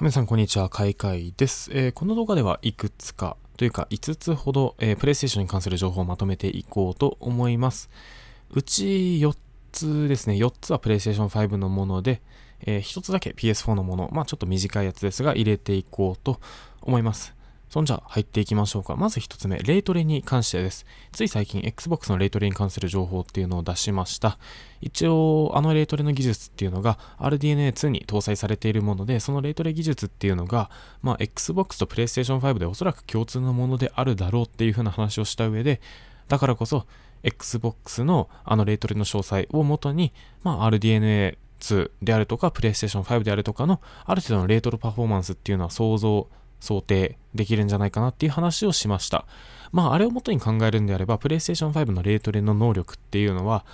皆さん、こんにちは。開会です、えー、この動画ではいくつかというか5つほど、えー、プレイステーションに関する情報をまとめていこうと思います。うち4つですね。4つはプレイステーション5のもので、えー、1つだけ PS4 のもの、まあちょっと短いやつですが入れていこうと思います。そんじゃ入っていきましょうか。まず一つ目、レイトレに関してです。つい最近 Xbox のレイトレに関する情報っていうのを出しました。一応、あのレイトレの技術っていうのが RDNA2 に搭載されているもので、そのレイトレ技術っていうのが、まあ、Xbox と PlayStation 5でおそらく共通のものであるだろうっていう風な話をした上で、だからこそ、Xbox のあのレイトレの詳細をもとに、まあ、RDNA 2であるとか、PlayStation 5であるとかの、ある程度のレイトレパフォーマンスっていうのは想像想定できるんじゃないかなっていう話をしました。まあ、あれを元に考えるんであれば、PlayStation 5のレイトレの能力っていうのは、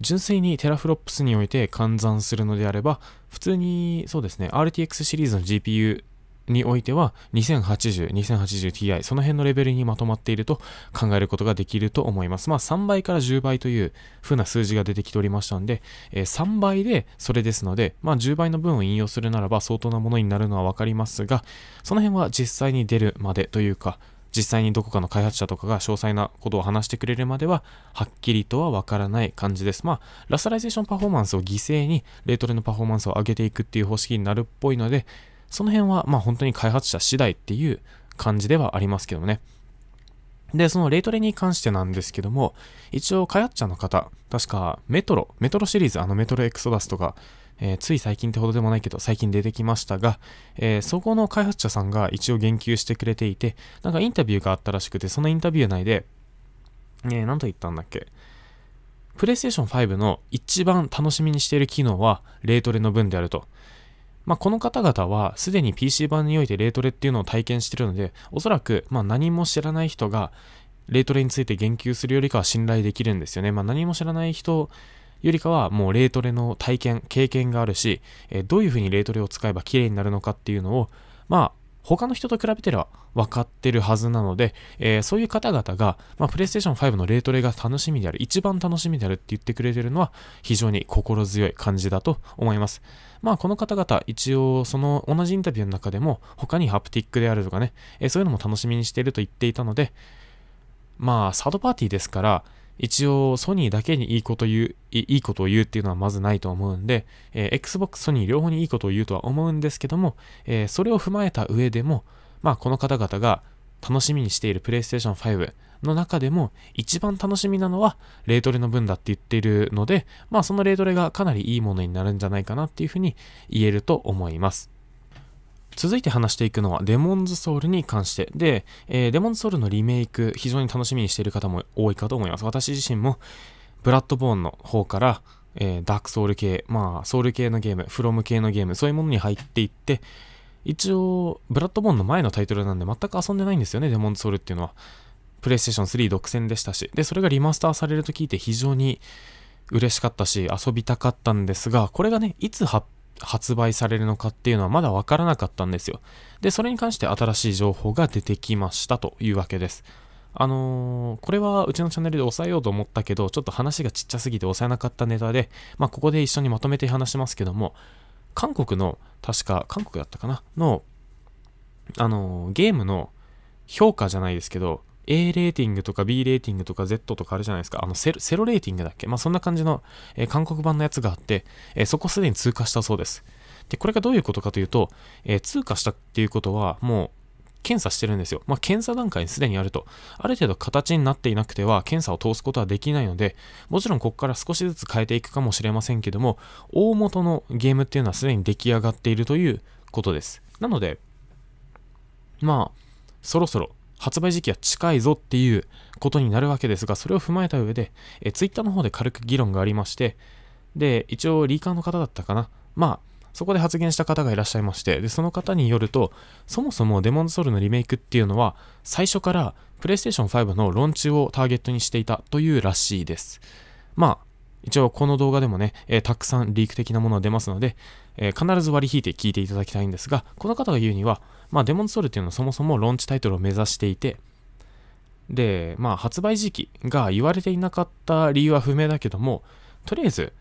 純粋にテラフロップスにおいて換算するのであれば、普通にそうですね、RTX シリーズの GPU においては2080、2080Ti、その辺のレベルにまとまっていると考えることができると思います。まあ3倍から10倍という風な数字が出てきておりましたんで、えー、3倍でそれですので、まあ10倍の分を引用するならば相当なものになるのはわかりますが、その辺は実際に出るまでというか、実際にどこかの開発者とかが詳細なことを話してくれるまでは、はっきりとはわからない感じです。まあ、ラスタライゼーションパフォーマンスを犠牲に、レイトレのパフォーマンスを上げていくっていう方式になるっぽいので、その辺はまあ本当に開発者次第っていう感じではありますけどね。で、そのレイトレに関してなんですけども、一応開発者の方、確かメトロ、メトロシリーズ、あのメトロエクソダスとか、えー、つい最近ってほどでもないけど、最近出てきましたが、えー、そこの開発者さんが一応言及してくれていて、なんかインタビューがあったらしくて、そのインタビュー内で、えー、なんと言ったんだっけ、プレイステーション5の一番楽しみにしている機能は、レイトレの分であると。まあ、この方々はすでに PC 版においてレートレっていうのを体験してるので、おそらくま何も知らない人がレートレについて言及するよりかは信頼できるんですよね。まあ、何も知らない人よりかはもうレートレの体験、経験があるし、えどういうふうにレートレを使えば綺麗になるのかっていうのを、まあ、他の人と比べては分かってるはずなので、えー、そういう方々が、まあ、PlayStation 5のレートレが楽しみである、一番楽しみであるって言ってくれてるのは非常に心強い感じだと思います。まあこの方々一応その同じインタビューの中でも他にハプティックであるとかね、えー、そういうのも楽しみにしていると言っていたので、まあサードパーティーですから、一応ソニーだけにいいこと言う、いいことを言うっていうのはまずないと思うんで、えー、Xbox、ソニー両方にいいことを言うとは思うんですけども、えー、それを踏まえた上でも、まあこの方々が楽しみにしている PlayStation 5の中でも一番楽しみなのはレートレの分だって言っているので、まあそのレートレがかなりいいものになるんじゃないかなっていうふうに言えると思います。続いて話していくのはデモンズソウルに関して。で、えー、デモンズソウルのリメイク、非常に楽しみにしている方も多いかと思います。私自身も、ブラッドボーンの方から、えー、ダークソウル系、まあ、ソウル系のゲーム、フロム系のゲーム、そういうものに入っていって、一応、ブラッドボーンの前のタイトルなんで全く遊んでないんですよね、デモンズソウルっていうのは。プレイステーション3独占でしたし、で、それがリマスターされると聞いて非常に嬉しかったし、遊びたかったんですが、これがね、いつ発発売されるのかっていうのはまだわからなかったんですよ。で、それに関して新しい情報が出てきましたというわけです。あのー、これはうちのチャンネルで抑えようと思ったけど、ちょっと話がちっちゃすぎて抑えなかったネタで、まあ、ここで一緒にまとめて話しますけども、韓国の、確か、韓国だったかな？の、あのー、ゲームの評価じゃないですけど、A レーティングとか B レーティングとか Z とかあるじゃないですか。あのセロ、セロレーティングだっけ？まあそんな感じの、えー、韓国版のやつがあって、えー、そこすでに通過したそうです。で、これがどういうことかというと、えー、通過したっていうことは、もう、検査してるんですよ。まあ、検査段階にすでにあると。ある程度形になっていなくては、検査を通すことはできないので、もちろんここから少しずつ変えていくかもしれませんけども、大元のゲームっていうのはすでに出来上がっているということです。なので、まあ、そろそろ発売時期は近いぞっていうことになるわけですが、それを踏まえた上で、え Twitter の方で軽く議論がありまして、で、一応リーカーの方だったかな。まあ、そこで発言した方がいらっしゃいまして、で、その方によると、そもそもデモンズソウルのリメイクっていうのは、最初から PlayStation 5のローンチをターゲットにしていたというらしいです。まあ、一応この動画でもね、えー、たくさんリーク的なものが出ますので、えー、必ず割り引いて聞いていただきたいんですが、この方が言うには、まあ、デモンソウルっていうのはそもそもローンチタイトルを目指していて、で、まあ、発売時期が言われていなかった理由は不明だけども、とりあえず、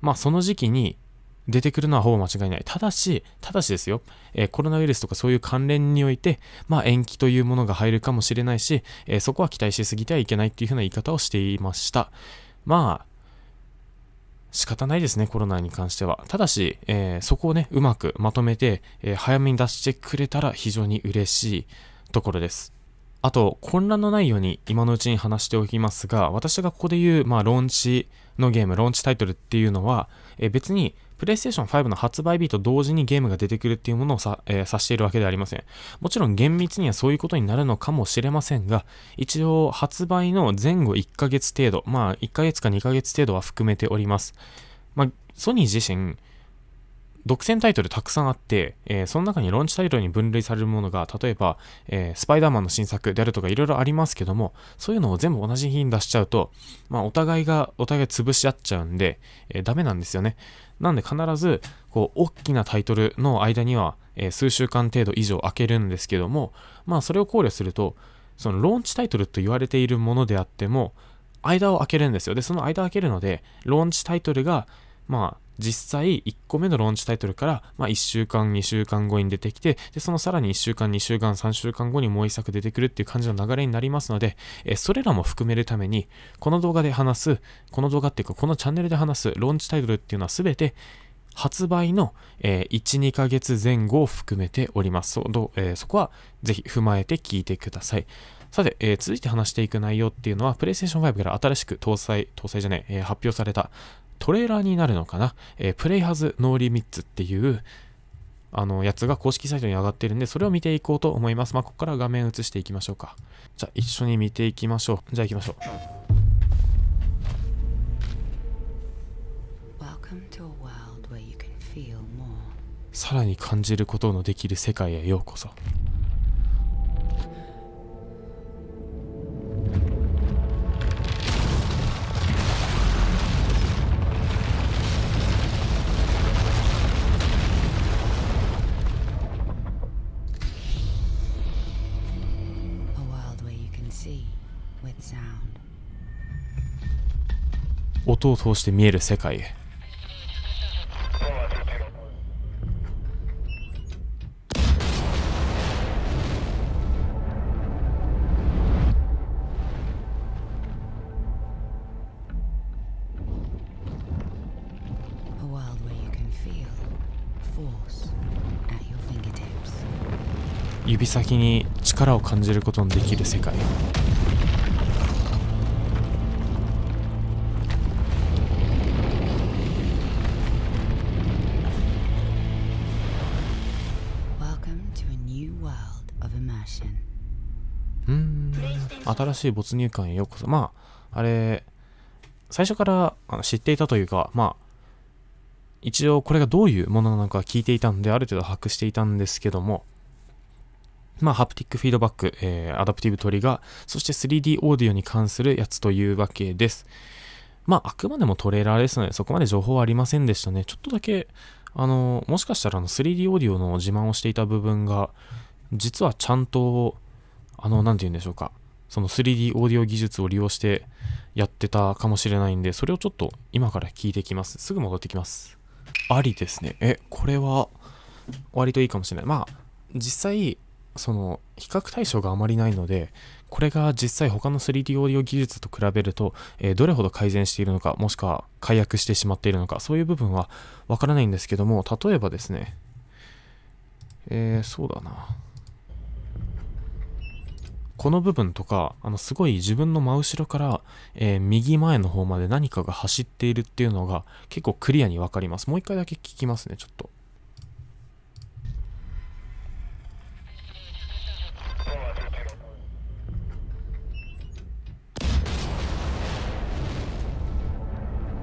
まあ、その時期に出てくるのはほぼ間違いない。ただし、ただしですよ、えー、コロナウイルスとかそういう関連において、まあ延期というものが入るかもしれないし、えー、そこは期待しすぎてはいけないっていうふうな言い方をしていました。まあ、仕方ないですね、コロナに関しては。ただし、えー、そこをね、うまくまとめて、え早めに出してくれたら非常に嬉しいところです。あと、混乱のないように今のうちに話しておきますが、私がここで言う、まあ、ローンチのゲーム、ローンチタイトルっていうのは、え別に、プレイステーション5の発売日と同時にゲームが出てくるっていうものをさ、えー、指しているわけではありません。もちろん厳密にはそういうことになるのかもしれませんが、一応発売の前後1ヶ月程度、まあ1ヶ月か2ヶ月程度は含めております。まあ、ソニー自身、独占タイトルたくさんあって、えー、その中にローンチタイトルに分類されるものが、例えば、えー、スパイダーマンの新作であるとかいろいろありますけども、そういうのを全部同じ日に出しちゃうと、まあ、お互いが、お互い潰し合っちゃうんで、えー、ダメなんですよね。なんで必ず、こう、大きなタイトルの間には、え、数週間程度以上空けるんですけども、まあ、それを考慮すると、そのローンチタイトルと言われているものであっても、間を空けるんですよ。で、その間を空けるので、ローンチタイトルが、まあ、実際1個目のローンチタイトルから、まあ、1週間、2週間後に出てきて、で、そのさらに1週間、2週間、3週間後にもう1作出てくるっていう感じの流れになりますので、えそれらも含めるために、この動画で話す、この動画っていうか、このチャンネルで話すローンチタイトルっていうのは全て、発売の、えー、1、2ヶ月前後を含めております。そ,、えー、そこはぜひ踏まえて聞いてください。さて、えー、続いて話していく内容っていうのは、PlayStation 5から新しく搭載、搭載じゃない、えー、発表されたトレーラーになるのかな、えー、プレイハズノーリミッツっていうあのやつが公式サイトに上がってるんで、それを見ていこうと思います。まあ、ここから画面映していきましょうか。じゃあ、一緒に見ていきましょう。じゃあ、行きましょう。さらに感じることのできる世界へようこそ。音を通して見える世界へ。指先に力を感じることのできる世界新しい没入感へようこそ。まあ、あれ、最初からあの知っていたというか、まあ、一応これがどういうものなのか聞いていたんで、ある程度把握していたんですけども、まあ、ハプティックフィードバック、えー、アダプティブトリガー、そして 3D オーディオに関するやつというわけです。まあ、あくまでもトレーラーですので、そこまで情報はありませんでしたね。ちょっとだけ、あの、もしかしたらあの 3D オーディオの自慢をしていた部分が、実はちゃんと、あの、なんて言うんでしょうか。その 3D オーディオ技術を利用してやってたかもしれないんで、それをちょっと今から聞いてきます。すぐ戻ってきます。ありですね。え、これは割といいかもしれない。まあ、実際、その比較対象があまりないので、これが実際他の 3D オーディオ技術と比べると、え、どれほど改善しているのか、もしくは解約してしまっているのか、そういう部分はわからないんですけども、例えばですね、え、そうだな。この部分とか、あの、すごい自分の真後ろから、えー、右前の方まで何かが走っているっていうのが結構クリアにわかります。もう一回だけ聞きますね、ちょっと。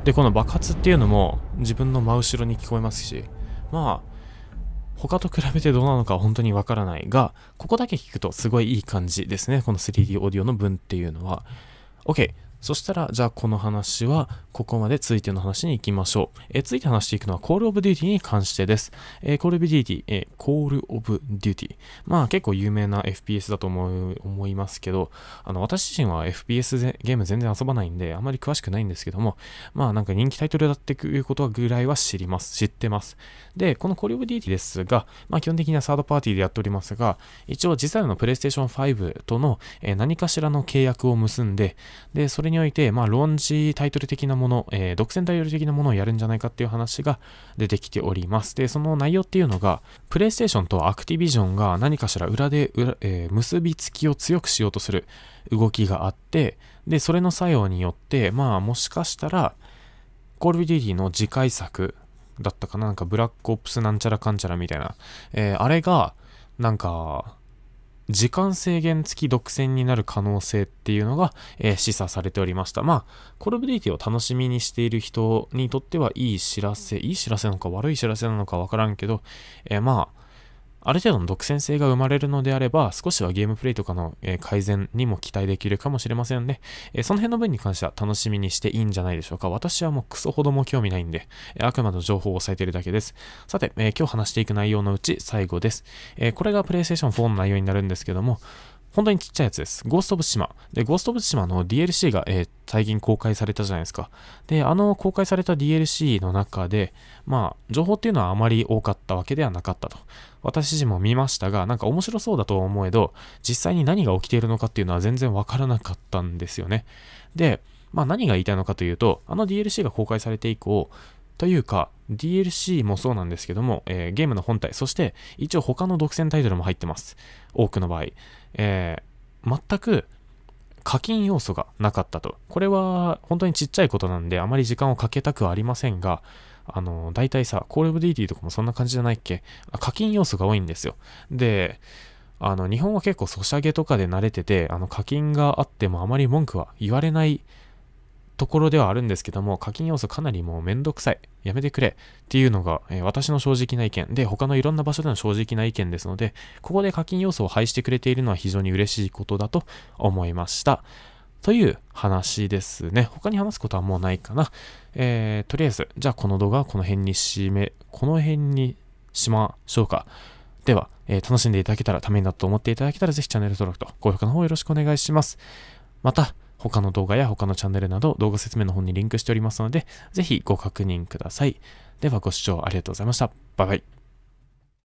で、この爆発っていうのも自分の真後ろに聞こえますし、まあ、他と比べてどうなのか本当にわからないが、ここだけ聞くとすごいいい感じですね。この 3D オーディオの分っていうのは。OK。そしたら、じゃあこの話はここまでついての話に行きましょう。えー、ついて話していくのは Call of Duty に関してです。えー、Call of Duty、えー、Call of Duty。まあ結構有名な FPS だと思う思いますけど、あの私自身は FPS ゲーム全然遊ばないんで、あまり詳しくないんですけども、まあなんか人気タイトルだっていうことはぐらいは知ります。知ってます。で、この Call of Duty ですが、まあ基本的にはサードパーティーでやっておりますが、一応実際の PlayStation 5との、え何かしらの契約を結んで、で、それににおいて、まあ、ローンチタイトル的なもの、えー、独占タイトル的なものをやるんじゃないかっていう話が出てきております。で、その内容っていうのが、プレイステーションとアクティビジョンが何かしら裏で裏、えー、結びつきを強くしようとする動きがあって、で、それの作用によって、まあ、もしかしたら、コールビディティの次回作だったかな？なんかブラックオプスなんちゃらかんちゃらみたいな、えー、あれが、なんか、時間制限付き独占になる可能性っていうのが、えー、示唆されておりました。まあ、コールブディティを楽しみにしている人にとってはいい知らせ、いい知らせなのか悪い知らせなのかわからんけど、えー、まあ、ある程度の独占性が生まれるのであれば、少しはゲームプレイとかの、え改善にも期待できるかもしれませんね、えその辺の分に関しては楽しみにしていいんじゃないでしょうか。私はもうクソほども興味ないんで、あくまで情報を抑えているだけです。さて、え今日話していく内容のうち最後です。えこれが PlayStation 4の内容になるんですけども、本当にちっちゃいやつです。ゴースト・オブ・シマ。で、ゴースト・オブ・シマの DLC が、えー、最近公開されたじゃないですか。で、あの公開された DLC の中で、まあ、情報っていうのはあまり多かったわけではなかったと。私自身も見ましたが、なんか面白そうだと思えど、実際に何が起きているのかっていうのは全然わからなかったんですよね。で、まあ何が言いたいのかというと、あの DLC が公開されて以降、というか、DLC もそうなんですけども、えー、ゲームの本体、そして一応他の独占タイトルも入ってます。多くの場合。えー、全く課金要素がなかったと。これは本当にちっちゃいことなんで、あまり時間をかけたくはありませんが、あの、大体さ、コールオブディティとかもそんな感じじゃないっけ？課金要素が多いんですよ。で、あの、日本は結構ソシャゲとかで慣れてて、あの、課金があってもあまり文句は言われないところではあるんですけども、課金要素かなりもうめんどくさい。やめてくれっていうのが、えー、私の正直な意見で、他のいろんな場所での正直な意見ですので、ここで課金要素を排してくれているのは非常に嬉しいことだと思いました。という話ですね。他に話すことはもうないかな。えー、とりあえず、じゃあこの動画はこの辺に締め、この辺にしましょうか。では、えー、楽しんでいただけたら、ためになったと思っていただけたら、ぜひチャンネル登録と高評価の方よろしくお願いします。また、他の動画や他のチャンネルなど動画説明の方にリンクしておりますので、ぜひご確認ください。ではご視聴ありがとうございました。バイバイ。